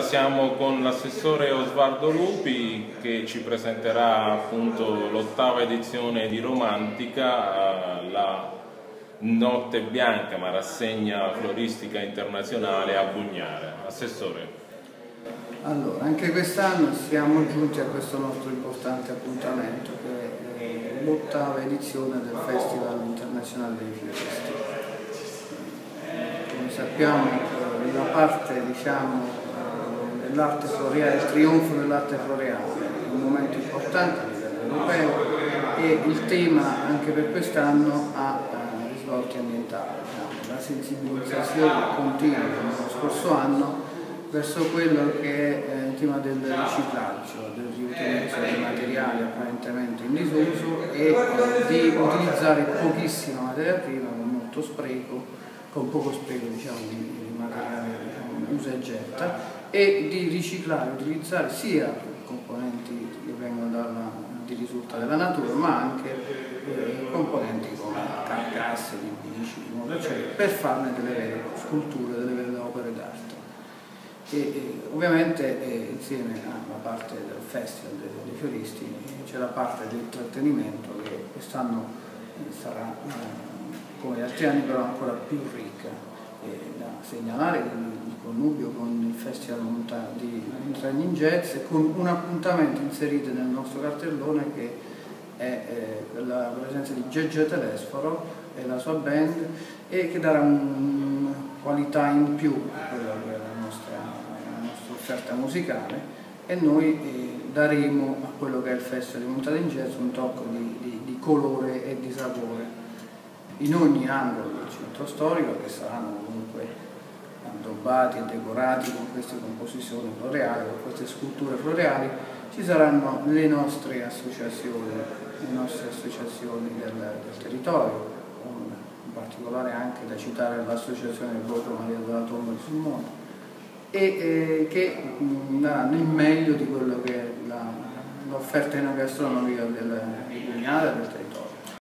Siamo con l'assessore Osvaldo Lupi che ci presenterà appunto l'ottava edizione di Romantica, eh, la Notte Bianca, ma rassegna floristica internazionale a Bugnare. Assessore. Allora, anche quest'anno siamo giunti a questo nostro importante appuntamento che è l'ottava edizione del Festival Internazionale dei Fioristi. Come sappiamo eh, la parte diciamo dell'arte floreale, il trionfo dell'arte floreale, un momento importante a livello europeo e il tema anche per quest'anno ha eh, risvolti ambientali, diciamo, la sensibilizzazione continua dello scorso anno verso quello che è il tema del riciclaggio, del riutilizzo dei materiali apparentemente in disuso e di utilizzare pochissima materia prima con molto spreco, con poco spreco diciamo, di, materiale diciamo, usa e getta e di riciclare, utilizzare sia componenti che vengono dalla, di risulta dalla natura ma anche eh, componenti come carcasse modo eccetera, per farne delle vere sculture, delle vere opere d'arte. E, e, ovviamente eh, insieme alla parte del festival dei, dei fioristi c'è la parte del trattenimento che quest'anno eh, sarà eh, come gli altri anni però ancora più ricca da segnalare il connubio con il Festival di Montagna Jazz con un appuntamento inserito nel nostro cartellone che è eh, la presenza di Gegge Telesforo e la sua band e che darà una qualità in più a quella che è la nostra, nostra offerta musicale. E noi eh, daremo a quello che è il Festival di Montagna Jazz un tocco di, di, di colore e di sapore in ogni angolo del centro storico che saranno comunque addobbati e decorati con queste composizioni floreali, con queste sculture floreali, ci saranno le nostre associazioni, le nostre associazioni del, del territorio, in particolare anche da citare l'associazione del Borgo Maria della Tomba di Sulmone, e eh, che daranno il meglio di quello che è l'offerta enogastronomica del, di Pugnale del territorio.